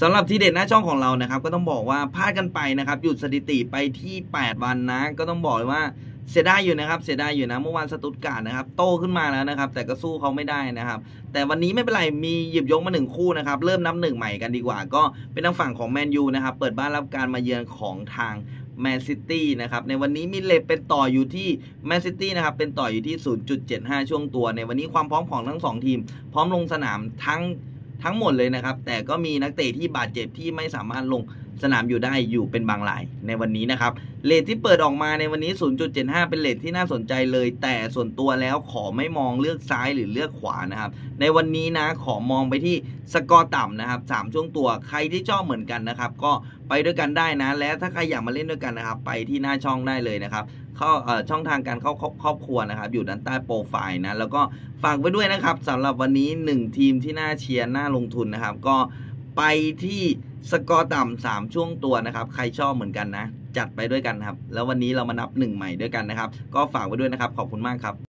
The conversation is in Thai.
สำหรับทีเด็ดหน้าช่องของเรานะครับ ก็ต้องบอกว่าพลาดกันไปนะครับหยุดสถิติไปที่ 8 วันนะ ก็ต้องบอกเลยว่าเสียดายอยู่นะครับ เสียดายอยู่นะเมื่อวานสตุตการ์ดนะครับโตขึ้นมาแล้วนะครับ แต่ก็สู้เขาไม่ได้นะครับ แต่วันนี้ไม่เป็นไรมีหยิบยกมาหนึ่งคู่นะครับเริ่มนับหนึ่งใหม่กันดีกว่า ก็เป็นทางฝั่งของแมนยูนะครับเปิดบ้านรับการมาเยือนของทางแมนซิตี้นะครับในวันนี้มี rate เป็นต่ออยู่ที่แมนซิตี้นะครับเป็นต่ออยู่ที่ 0.75 ช่วงตัว ในวันนี้ความพร้อมของทั้งสองทีม พร้อมลงสนามทั้ง ทั้งหมดเลยนะครับ แต่ก็มีนักเตะที่บาดเจ็บที่ไม่สามารถลง สนามอยู่ได้อยู่เป็นบางรายในวันนี้นะครับเลทที่เปิดออกมาในวันนี้ 0.75 เป็นเลทที่น่าสนใจเลย แต่ส่วนตัวแล้วขอไม่มองเลือกซ้ายหรือเลือกขวานะครับ ในวันนี้นะขอมองไปที่สกอร์ต่ำนะครับ3ช่วงตัวใครที่ชอบเหมือนกันนะครับ ก็ไปด้วยกันได้นะ และถ้าใครอยากมาเล่นด้วยกันนะครับ ไปที่หน้าช่องได้เลยนะครับเข้าช่องทางการเข้าครอบครัวนะครับ อยู่ด้านใต้โปรไฟล์นะแล้วก็ฝากไว้ด้วยนะครับสำหรับวันนี้ 1 ทีมที่น่าเชียร์น่าลงทุนนะครับ ก็ ไปที่สกอร์ต่ำสามช่วงตัวนะครับ ใครชอบเหมือนกันนะ จัดไปด้วยกันครับ แล้ววันนี้เรามานับหนึ่งใหม่ด้วยกันนะครับ ก็ฝากไว้ด้วยนะครับ ขอบคุณมากครับ